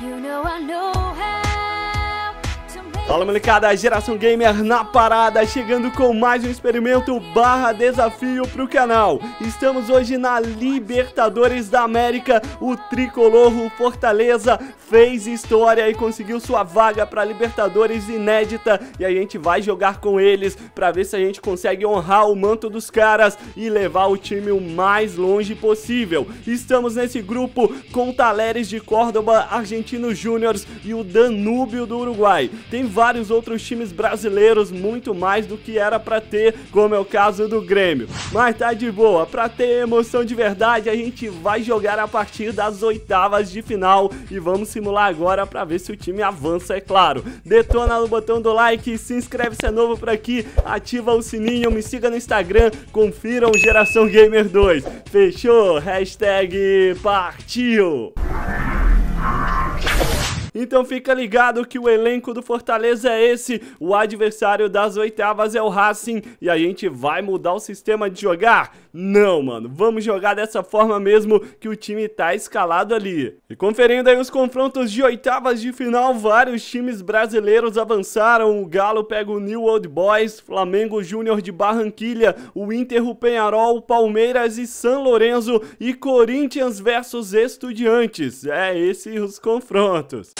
You know I know how Fala molecada, Geração Gamer na parada, chegando com mais um experimento barra desafio pro canal. Estamos hoje na Libertadores da América, o tricolor o Fortaleza fez história e conseguiu sua vaga pra Libertadores inédita e a gente vai jogar com eles pra ver se a gente consegue honrar o manto dos caras e levar o time o mais longe possível. Estamos nesse grupo com Taleres de Córdoba, Argentino Júniors e o Danúbio do Uruguai. Tem vários outros times brasileiros, muito mais do que era pra ter, como é o caso do Grêmio. Mas tá de boa, pra ter emoção de verdade, a gente vai jogar a partir das oitavas de final e vamos simular agora pra ver se o time avança, é claro. Detona no botão do like, se inscreve se é novo por aqui, ativa o sininho, me siga no Instagram, confiram Geração Gamer 2. Fechou? Hashtag partiu! Então fica ligado que o elenco do Fortaleza é esse, o adversário das oitavas é o Racing e a gente vai mudar o sistema de jogar? Não, mano, vamos jogar dessa forma mesmo que o time tá escalado ali. E conferindo aí os confrontos de oitavas de final, vários times brasileiros avançaram, o Galo pega o New Old Boys, Flamengo Júnior de Barranquilha, o Inter, o Penharol, Palmeiras e São Lourenço e Corinthians versus Estudiantes. É esses os confrontos.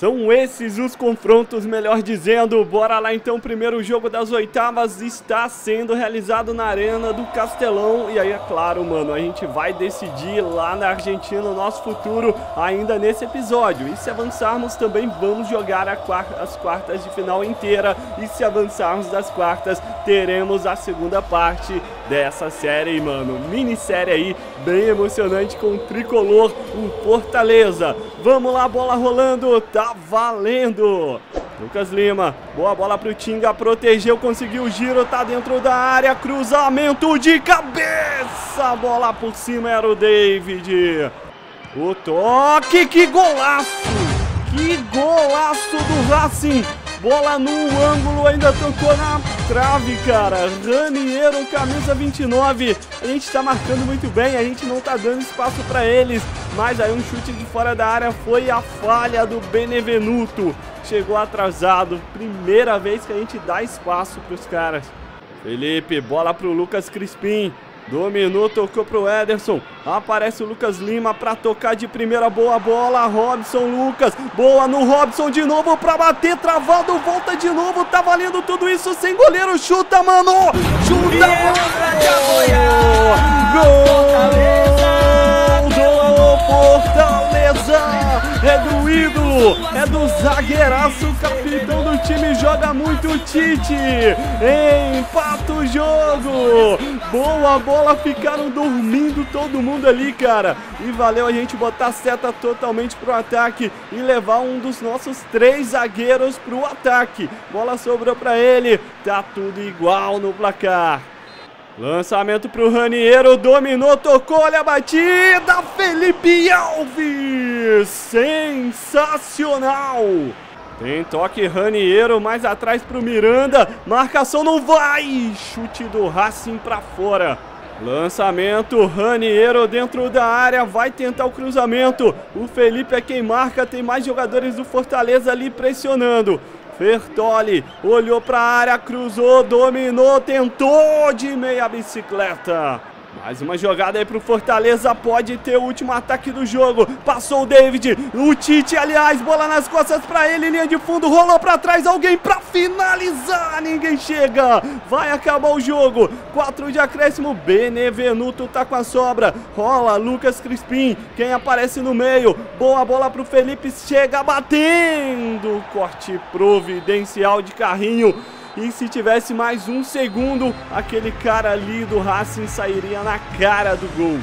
São esses os confrontos, melhor dizendo. Bora lá então, primeiro jogo das oitavas está sendo realizado na Arena do Castelão. E aí, é claro, mano, a gente vai decidir lá na Argentina o nosso futuro ainda nesse episódio. E se avançarmos também vamos jogar as quartas de final inteira. E se avançarmos das quartas, teremos a segunda parte dessa série, mano. Minissérie aí, bem emocionante com o tricolor, o Fortaleza. Vamos lá, bola rolando, tá valendo! Lucas Lima, boa bola pro Tinga, protegeu, conseguiu o giro, tá dentro da área, cruzamento de cabeça, bola por cima era o David. O toque, que golaço! Que golaço do Racing! Bola no ângulo, ainda tocou na trave, cara. Raniero, camisa 29. A gente tá marcando muito bem, a gente não tá dando espaço para eles. Mas aí um chute de fora da área foi a falha do Benevenuto. Chegou atrasado. Primeira vez que a gente dá espaço pros caras. Felipe, bola pro Lucas Crispim. Dominou, tocou pro Ederson. Aparece o Lucas Lima pra tocar de primeira boa bola. Robson Lucas. Boa no Robson de novo pra bater. Travado, volta de novo. Tá valendo tudo isso sem goleiro. Chuta, mano. Chuta, mano. É do zagueiraço. Capitão do time. Joga muito Tite. Empata o jogo. Boa bola. Ficaram dormindo todo mundo ali, cara. E valeu a gente botar a seta totalmente pro ataque e levar um dos nossos três zagueiros pro ataque. Bola sobrou pra ele. Tá tudo igual no placar. Lançamento pro Raniero, dominou, tocou, olha a batida, Felipe Alves, sensacional! Tem toque Raniero, mais atrás pro Miranda, marcação não vai, chute do Racing pra fora. Lançamento, Raniero dentro da área, vai tentar o cruzamento. O Felipe é quem marca, tem mais jogadores do Fortaleza ali pressionando. Fertoli olhou para a área, cruzou, dominou, tentou de meia bicicleta. Mais uma jogada aí pro Fortaleza, pode ter o último ataque do jogo. Passou o David, o Tite, aliás, bola nas costas pra ele, linha de fundo, rolou pra trás, alguém pra finalizar, ninguém chega. Vai acabar o jogo. 4 de acréscimo, Benevenuto tá com a sobra. Rola, Lucas Crispim, quem aparece no meio. Boa bola pro Felipe, chega batendo. Corte providencial de carrinho. E se tivesse mais um segundo, aquele cara ali do Racing sairia na cara do gol.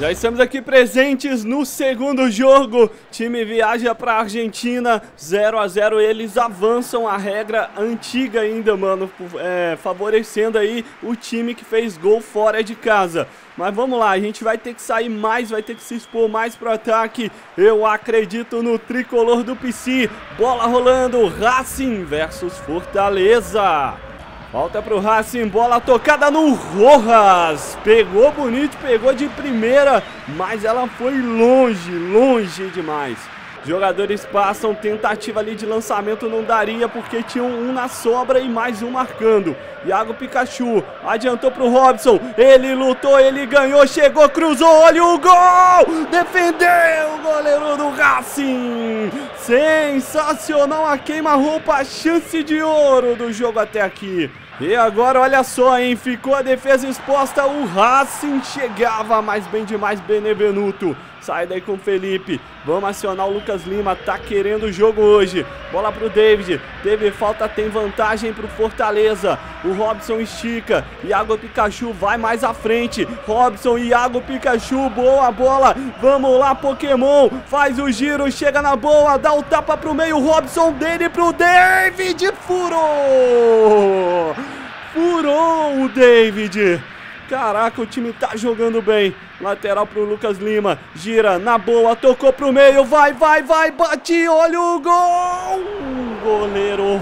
Já estamos aqui presentes no segundo jogo. Time viaja para Argentina, 0 a 0 Eles avançam a regra antiga ainda, mano, é, favorecendo aí o time que fez gol fora de casa. Mas vamos lá, a gente vai ter que sair mais, vai ter que se expor mais pro ataque. Eu acredito no tricolor do PC. Bola rolando, Racing versus Fortaleza. Volta pro Racing, bola tocada no Rojas. Pegou bonito, pegou de primeira, mas ela foi longe, longe demais. Jogadores passam, tentativa ali de lançamento não daria porque tinham um na sobra e mais um marcando. Iago Pikachu adiantou pro Robson, ele lutou, ele ganhou, chegou, cruzou, olha o gol! Defendeu o goleiro do Racing! Sensacional a queima-roupa, chance de ouro do jogo até aqui. E agora olha só, hein, ficou a defesa exposta, o Racing chegava mais bem demais Benevenuto. Sai daí com o Felipe. Vamos acionar o Lucas Lima. Tá querendo o jogo hoje. Bola pro David. Teve falta, tem vantagem pro Fortaleza. O Robson estica. Iago Pikachu vai mais à frente. Robson, Iago Pikachu. Boa bola. Vamos lá, Pokémon. Faz o giro, chega na boa. Dá o tapa pro meio. Robson dele pro David. Furou! Furou o David. Caraca, o time tá jogando bem. Lateral pro Lucas Lima. Gira na boa, tocou pro meio. Vai, vai, vai. Bate, olha o gol. Goleiro.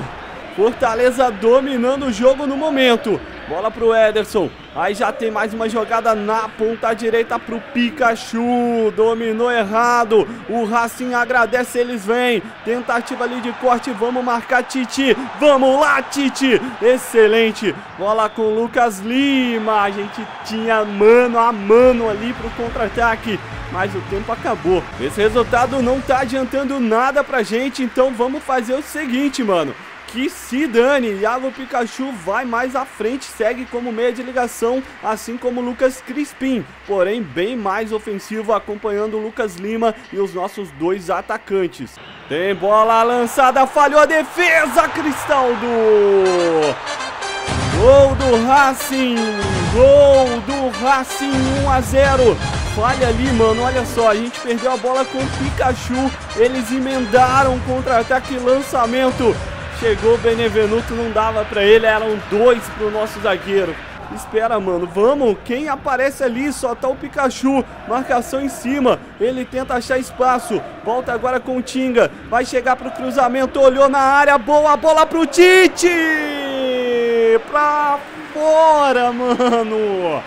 Fortaleza dominando o jogo no momento. Bola pro Ederson. Aí já tem mais uma jogada na ponta direita pro Pikachu. Dominou errado. O Racing agradece, eles vêm. Tentativa ali de corte. Vamos marcar Titi. Vamos lá, Titi. Excelente. Bola com Lucas Lima. A gente tinha mano a mano ali pro contra-ataque mas o tempo acabou. Esse resultado não tá adiantando nada pra gente, então vamos fazer o seguinte, mano que se dane. Iago Pikachu vai mais à frente, segue como meia de ligação, assim como Lucas Crispim, porém bem mais ofensivo, acompanhando o Lucas Lima e os nossos dois atacantes. Tem bola lançada, falhou a defesa, Cristaldo! Gol do Racing! Gol do Racing 1 a 0. Falha ali, mano. Olha só, a gente perdeu a bola com o Pikachu. Eles emendaram contra-ataque e lançamento. Chegou o Benevenuto, não dava pra ele, eram dois pro nosso zagueiro. Espera, mano, vamos, quem aparece ali, só tá o Pikachu, marcação em cima, ele tenta achar espaço, volta agora com o Tinga, vai chegar pro cruzamento, olhou na área, boa bola pro Tite! Pra fora, mano!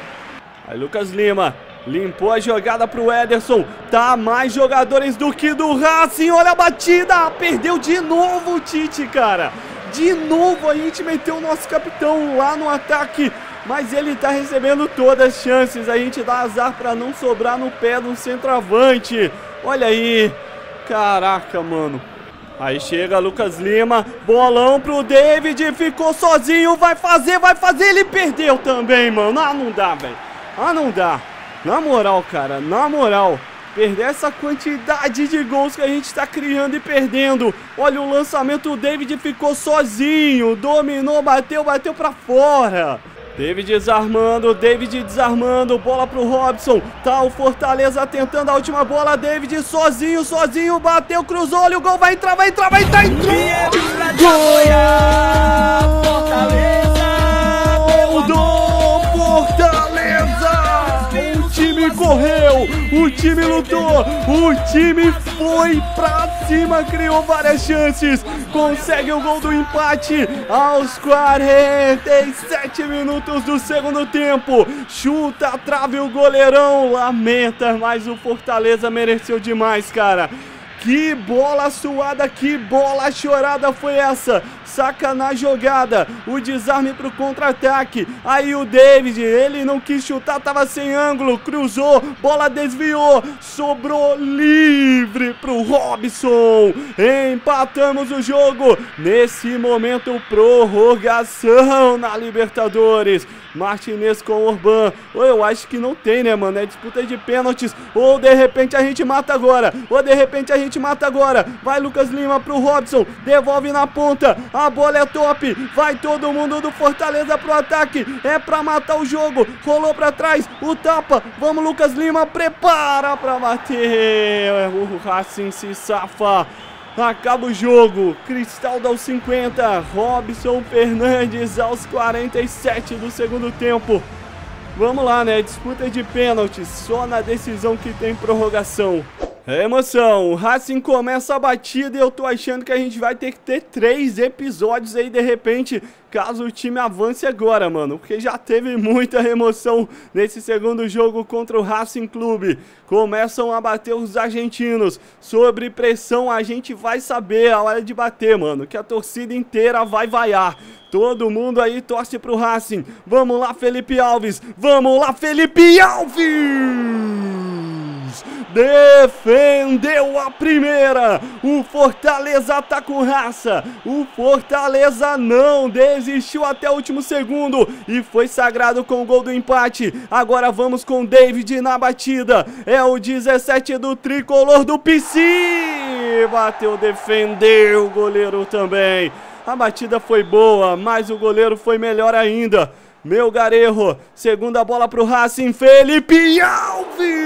Aí Lucas Lima, Limpou a jogada pro Ederson. Tá mais jogadores do que do Racing. Olha a batida. Perdeu de novo o Tite, cara. De novo a gente meteu o nosso capitão lá no ataque. Mas ele tá recebendo todas as chances. A gente dá azar para não sobrar no pé do centroavante. Olha aí. Caraca, mano. Aí chega Lucas Lima, bolão pro David, ficou sozinho, vai fazer, vai fazer, ele perdeu também, mano. Ah, não dá, velho. Ah, não dá. Na moral, cara, na moral, perder essa quantidade de gols que a gente está criando e perdendo. Olha o lançamento, o David ficou sozinho, dominou, bateu, bateu para fora. David desarmando, David desarmando, bola pro Robson, tá o Fortaleza tentando a última bola, David sozinho, sozinho, bateu, cruzou, olha o gol, vai entrar, vai entrar, vai entrar, entrou! Gol! Fortaleza! Gol do Fortaleza! Time correu, o time lutou, o time foi pra cima, criou várias chances, consegue o gol do empate aos 47 minutos do segundo tempo. Chuta trave o goleirão, lamenta, mas o Fortaleza mereceu demais, cara. Que bola suada, que bola chorada foi essa? Saca na jogada, o desarme pro contra-ataque. Aí o David, ele não quis chutar, tava sem ângulo, cruzou, bola desviou, sobrou livre pro Robson. Empatamos o jogo. Nesse momento, prorrogação na Libertadores. Martinez com Urban. Ou eu acho que não tem, né, mano? É disputa de pênaltis. Ou de repente a gente mata agora. Ou de repente a gente mata agora. Vai Lucas Lima pro Robson. Devolve na ponta. A bola é top. Vai todo mundo do Fortaleza pro ataque. É pra matar o jogo. Rolou pra trás. O tapa. Vamos, Lucas Lima. Prepara pra bater. O Racing se safa. Acaba o jogo. Cristaldo aos 50. Robson Fernandes aos 47 do segundo tempo. Vamos lá, né? Disputa de pênaltis. Só na decisão que tem prorrogação. É emoção, o Racing começa a batida e eu tô achando que a gente vai ter que ter três episódios aí de repente, caso o time avance agora, mano. Porque já teve muita emoção nesse segundo jogo contra o Racing Clube. Começam a bater os argentinos. Sobre pressão a gente vai saber a hora de bater, mano. Que a torcida inteira vai vaiar. Todo mundo aí torce pro Racing. Vamos lá, Felipe Alves. Vamos lá, Felipe Alves! Defendeu a primeira. O Fortaleza tá com raça. O Fortaleza não desistiu até o último segundo e foi sagrado com o gol do empate. Agora vamos com David na batida. É o 17 do tricolor do PC. Bateu, defendeu o goleiro também. A batida foi boa, mas o goleiro foi melhor ainda. Meu Garejo, segunda bola pro Racing, Felipe Alves,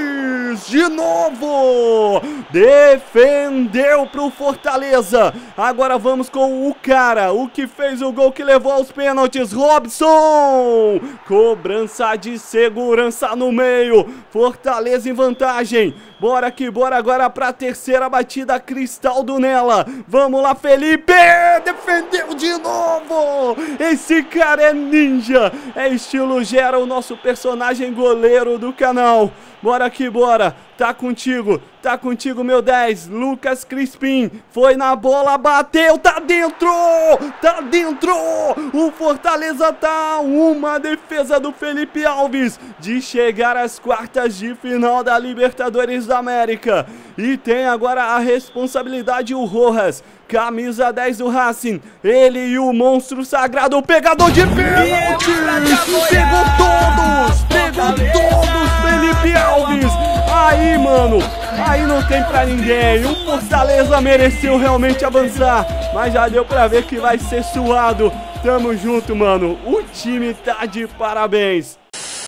de novo, defendeu pro Fortaleza, agora vamos com o cara, o que fez o gol que levou aos pênaltis, Robson, cobrança de segurança no meio, Fortaleza em vantagem, bora que bora agora pra terceira batida, Cristaldo nela, vamos lá Felipe, defendeu de novo, esse cara é ninja, é estilo Gera, o nosso personagem goleiro do canal. Bora aqui, bora. Tá contigo, tá contigo, meu 10. Lucas Crispim foi na bola, bateu, tá dentro! Tá dentro! O Fortaleza tá uma defesa do Felipe Alves de chegar às quartas de final da Libertadores da América. E tem agora a responsabilidade o Rojas, camisa 10 do Racing. Ele e o monstro sagrado, o pegador de pênalti! Pegou todos! Pegou todos, Felipe Alves! Aí, mano, aí não tem pra ninguém. O Fortaleza mereceu realmente avançar, mas já deu pra ver que vai ser suado. Tamo junto, mano. O time tá de parabéns.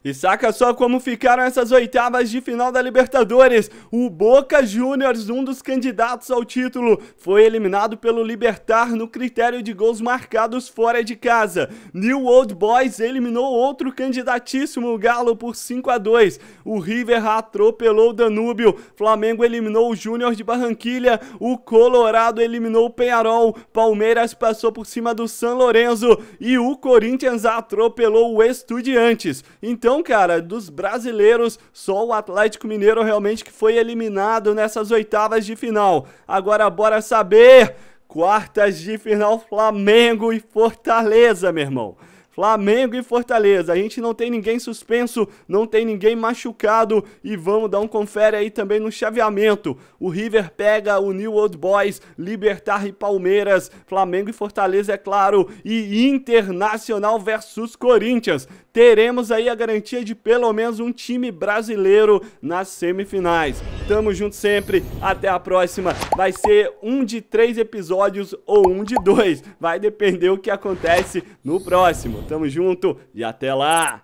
E saca só como ficaram essas oitavas de final da Libertadores. O Boca Juniors, um dos candidatos ao título, foi eliminado pelo Libertar no critério de gols marcados fora de casa. New Old Boys eliminou outro candidatíssimo, o Galo, por 5 a 2. O River atropelou o Danúbio. Flamengo eliminou o Júnior de Barranquilha. O Colorado eliminou o Penharol. Palmeiras passou por cima do San Lorenzo. E o Corinthians atropelou o Estudiantes. Então, então, cara, dos brasileiros, só o Atlético Mineiro realmente que foi eliminado nessas oitavas de final. Agora, bora saber. Quartas de final, Flamengo e Fortaleza, meu irmão. Flamengo e Fortaleza. A gente não tem ninguém suspenso, não tem ninguém machucado e vamos dar um confere aí também no chaveamento. O River pega o New Old Boys, Libertar e Palmeiras, Flamengo e Fortaleza, é claro, e Internacional versus Corinthians. Teremos aí a garantia de pelo menos um time brasileiro nas semifinais. Tamo junto sempre, até a próxima. Vai ser um de três episódios ou um de dois. Vai depender o que acontece no próximo. Tamo junto e até lá!